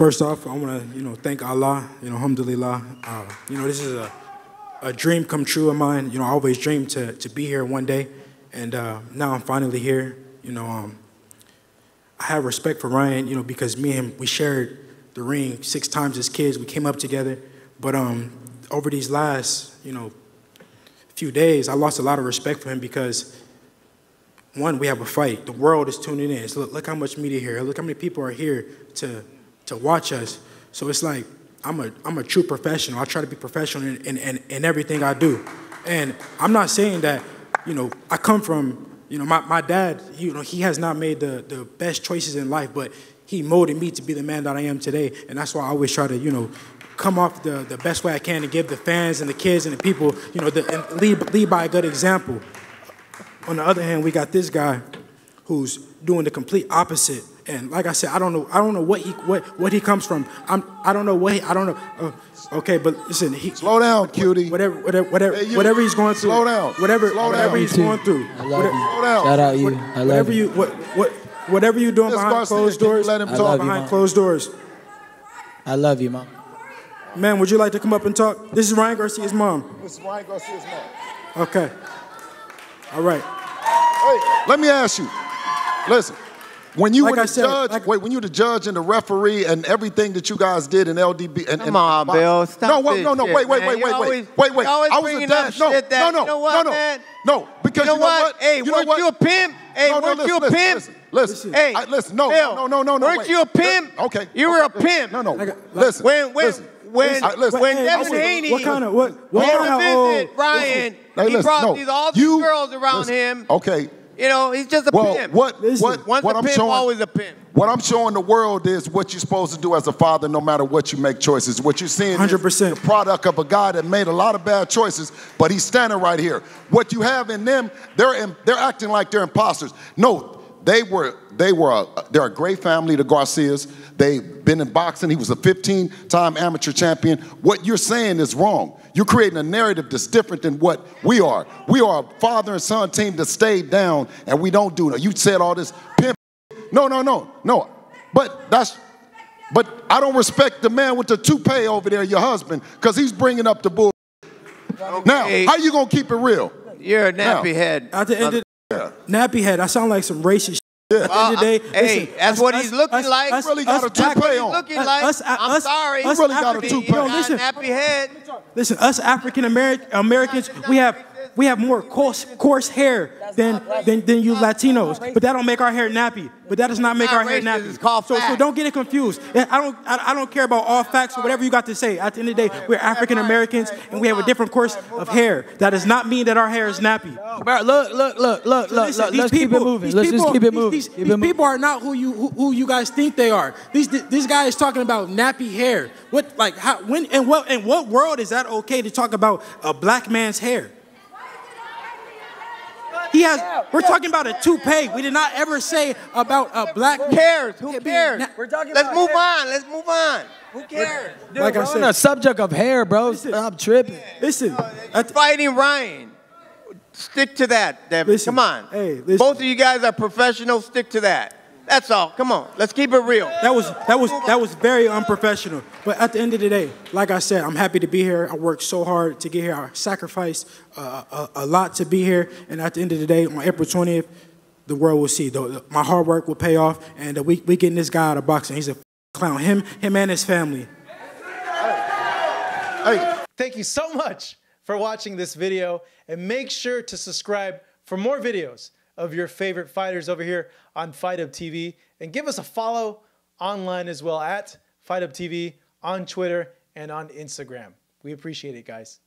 First off, I want to, you know, thank Allah, you know, alhamdulillah. Uh, you know, this is a, a dream come true of mine. You know, I always dreamed to, to be here one day, and uh, now I'm finally here. You know, um, I have respect for Ryan, you know, because me and him, we shared the ring six times as kids. We came up together, but um, over these last, you know, few days, I lost a lot of respect for him because one, we have a fight. The world is tuning in. So look, look how much media here. Look how many people are here to to watch us. So it's like I'm a I'm a true professional. I try to be professional in, in, in, in everything I do. And I'm not saying that, you know, I come from, you know, my, my dad, you know, he has not made the, the best choices in life, but he molded me to be the man that I am today. And that's why I always try to, you know, come off the, the best way I can and give the fans and the kids and the people, you know, the, and lead, lead by a good example. On the other hand, we got this guy who's doing the complete opposite. And like I said, I don't know, I don't know what he what what he comes from. I'm I don't know what he, I don't know. Uh, okay, but listen, he, slow down, cutie. Whatever whatever whatever, Hey, you- whatever he's going through. slow down. Whatever Slow whatever down. he's too. going through. I love whatever, you. Slow down. Shout out you. what- I love you. whatever you. you what what whatever you're doing Miss behind closed doors. let him I talk? love you, behind closed doors. I love you, mom. Man, would you like to come up and talk? This is Ryan Garcia's mom. This is Ryan Garcia's mom. Okay. All right. Hey, let me ask you. Listen, when you Like were I the said, judge, like- wait, when you were the judge and the referee and everything that you guys did in LDB and Come and on, boxing- Bill, stop No, wait, no, no, wait, wait, wait, wait, wait, wait, wait. I was a bringing up dad. No, shit that- no, no, you know what, no, no, man? no, because You know what? Hey, You know weren't what? you a pimp? Hey, No, no, weren't listen, you a listen, pimp? Listen, listen. Hey, I- listen, no, Bill, no, no, no, no. weren't wait. you a pimp? Okay. You were a pimp. No, no. Like- listen. When when listen. when I- listen. when Hey, Devin listen, Haney what kind of what what came kind to of visit Ryan, Hey, he listen, brought no, these all these you- girls around listen, him. Okay. You know, he's just a Well, pimp. what Listen, what Once what a I'm pimp, showing always a pimp. What I'm showing the world is what you're supposed to do as a father, no matter what you make choices. What you're seeing is 100%. the product of a guy that made a lot of bad choices, but he's standing right here. What you have in them, they're in, they're acting like they're imposters. No, they were they were a, they're a great family, the Garcias. They've been in boxing. He was a 15-time amateur champion. What you're saying is wrong. You're creating a narrative that's different than what we are. We are a father and son team that stayed down, and we don't do that. You said all this pimp. No, no, no, no. But that's, but I don't respect the man with the toupee over there, your husband, because he's bringing up the bull. Now, Okay. how you gonna keep it real? You're a Now. nappy head. At the end of uh, the nappy head, I sound like some racist. At the end of the day, Uh, hey, listen, that's what he's looking like. Really got a toupee on. looking like. us- I'm us- sorry. us really got a I mean, toupee. You got listen. nappy head. Listen, us African Ameri- Americans, we have we have more coarse coarse hair than, than than you Latinos. But that don't make our hair nappy. But that does not make our hair nappy. so so don't get it confused. I don't I, I don't care about all facts or whatever you got to say. At the end of the day, we're African Americans and we have a different course of hair. That does not mean that our hair is nappy. Bro, look, look, look, look, look, listen, Let's keep it people- moving. Let's just keep it moving. These, Keep these people are not who you who, who you guys think they are. These this guy is talking about nappy hair. What like how when and what in what world is that okay to talk about a black man's hair? He has. We're talking about a toupee. We did not ever say about a black. Who cares? Who Yeah, cares? na- We're talking Let's about move hair. on. Let's move on. Who cares? Dude, Like I we're said- on the subject of hair, bro. Stop tripping. Listen, oh, at- Fighting Ryan. Stick to that, Devin. Listen, Come on. hey, listen. Both of you guys are professionals. Stick to that. That's all. Come on. Let's keep it real. that was that was that was very unprofessional. But at the end of the day, like I said, I'm happy to be here. I worked so hard to get here. I sacrificed uh, a, a lot to be here. And at the end of the day, on April 20th, the world will see. The, the- my hard work will pay off, and uh, we we getting this guy out of boxing. He's a clown. Him him and his family. Hey, Thank you so much for watching this video and make sure to subscribe for more videos of your favorite fighters over here on Fight Hub TV and give us a follow online as well at Fight Hub TV on Twitter and on Instagram. We appreciate it, guys.